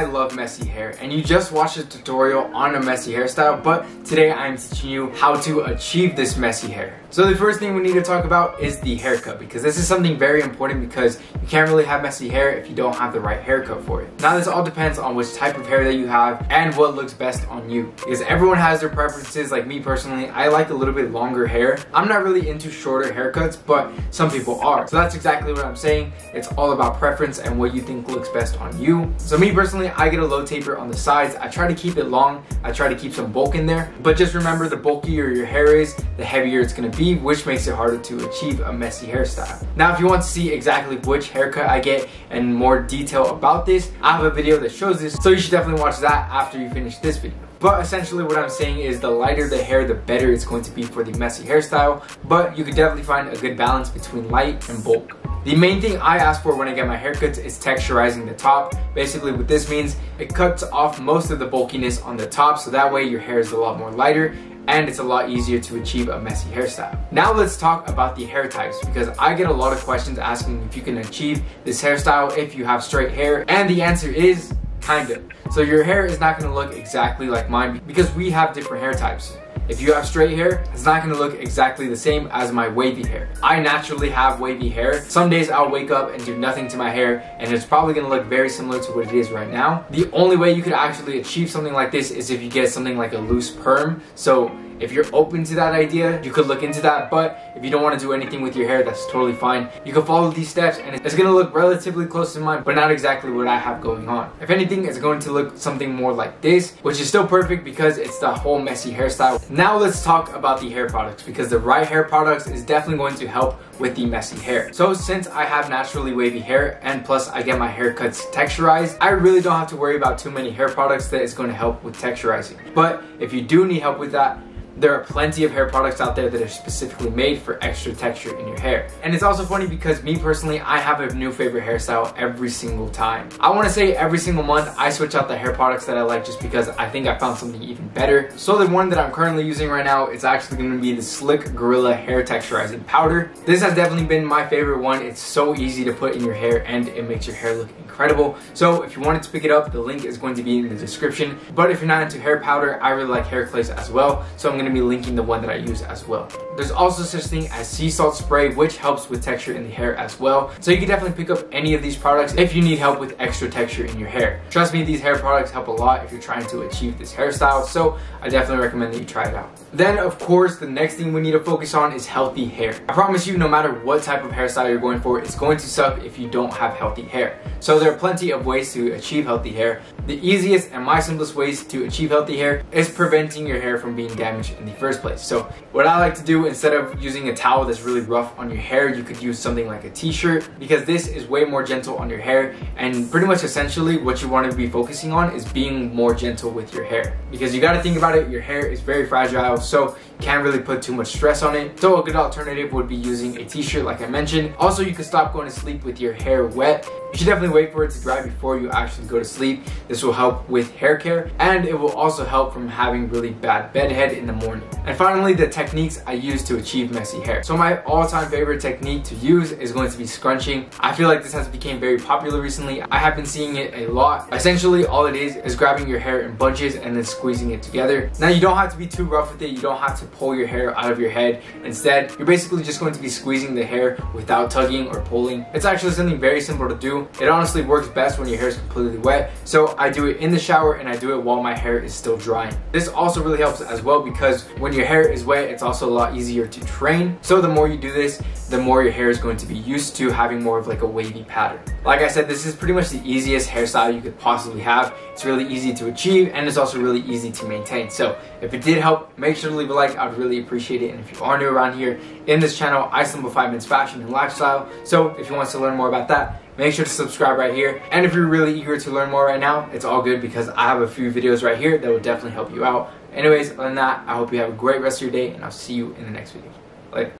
I love messy hair and you just watched a tutorial on a messy hairstyle but today I'm teaching you how to achieve this messy hair. So the first thing we need to talk about is the haircut because this is something very important because you can't really have messy hair if you don't have the right haircut for it. Now this all depends on which type of hair that you have and what looks best on you because everyone has their preferences like me personally I like a little bit longer hair. I'm not really into shorter haircuts but some people are. So that's exactly what I'm saying. It's all about preference and what you think looks best on you. So me personally I get a low taper on the sides. I try to keep it long. I try to keep some bulk in there but just remember the bulkier your hair is the heavier it's going to be which makes it harder to achieve a messy hairstyle. Now, if you want to see exactly which haircut I get and more detail about this, I have a video that shows this, so you should definitely watch that after you finish this video. But essentially what I'm saying is the lighter the hair, the better it's going to be for the messy hairstyle, but you could definitely find a good balance between light and bulk. The main thing I ask for when I get my haircuts is texturizing the top. Basically what this means, it cuts off most of the bulkiness on the top so that way your hair is a lot more lighter and it's a lot easier to achieve a messy hairstyle. Now let's talk about the hair types because I get a lot of questions asking if you can achieve this hairstyle if you have straight hair and the answer is kind of. So your hair is not gonna look exactly like mine because we have different hair types. If you have straight hair, it's not gonna look exactly the same as my wavy hair. I naturally have wavy hair. Some days I'll wake up and do nothing to my hair and it's probably gonna look very similar to what it is right now. The only way you could actually achieve something like this is if you get something like a loose perm. So if you're open to that idea, you could look into that. But if you don't want to do anything with your hair, that's totally fine. You can follow these steps and it's going to look relatively close to mine, but not exactly what I have going on. If anything, it's going to look something more like this, which is still perfect because it's the whole messy hairstyle. Now let's talk about the hair products because the right hair products is definitely going to help with the messy hair. So since I have naturally wavy hair and plus I get my haircuts texturized, I really don't have to worry about too many hair products that is going to help with texturizing. But if you do need help with that, there are plenty of hair products out there that are specifically made for extra texture in your hair. And it's also funny because me personally, I have a new favorite hairstyle every single time. I wanna say every single month, I switch out the hair products that I like just because I think I found something even better. So the one that I'm currently using right now is actually gonna be the Slick Gorilla Hair Texturizing Powder. This has definitely been my favorite one. It's so easy to put in your hair and it makes your hair look incredible. So if you wanted to pick it up, the link is going to be in the description. But if you're not into hair powder, I really like hair clays as well. So I'm gonna be linking the one that I use as well. There's also such thing as sea salt spray, which helps with texture in the hair as well. So you can definitely pick up any of these products if you need help with extra texture in your hair. Trust me, these hair products help a lot if you're trying to achieve this hairstyle. So I definitely recommend that you try it out. Then of course, the next thing we need to focus on is healthy hair. I promise you, no matter what type of hairstyle you're going for, it's going to suck if you don't have healthy hair. So there are plenty of ways to achieve healthy hair. The easiest and my simplest ways to achieve healthy hair is preventing your hair from being damaged in the first place. So what I like to do instead of using a towel that's really rough on your hair, you could use something like a t-shirt because this is way more gentle on your hair and pretty much essentially what you want to be focusing on is being more gentle with your hair because you got to think about it, your hair is very fragile so can't really put too much stress on it. So a good alternative would be using a t-shirt like I mentioned. Also you can stop going to sleep with your hair wet. You should definitely wait for it to dry before you actually go to sleep. This will help with hair care and it will also help from having really bad bedhead in the morning. And finally, the techniques I use to achieve messy hair. So my all-time favorite technique to use is going to be scrunching. I feel like this has become very popular recently. I have been seeing it a lot. Essentially, all it is is grabbing your hair in bunches and then squeezing it together. Now, you don't have to be too rough with it. You don't have to pull your hair out of your head. Instead, you're basically just going to be squeezing the hair without tugging or pulling. It's actually something very simple to do. It honestly works best when your hair is completely wet. So I do it in the shower and I do it while my hair is still drying. This also really helps as well because when your hair is wet, it's also a lot easier to train. So the more you do this, the more your hair is going to be used to having more of like a wavy pattern. Like I said, this is pretty much the easiest hairstyle you could possibly have. It's really easy to achieve and it's also really easy to maintain. So if it did help, make sure to leave a like. I'd really appreciate it. And if you are new around here in this channel, I simplify men's fashion and lifestyle. So if you want to learn more about that, make sure to subscribe right here. And if you're really eager to learn more right now, it's all good because I have a few videos right here that will definitely help you out. Anyways, other than that, I hope you have a great rest of your day and I'll see you in the next video. Later.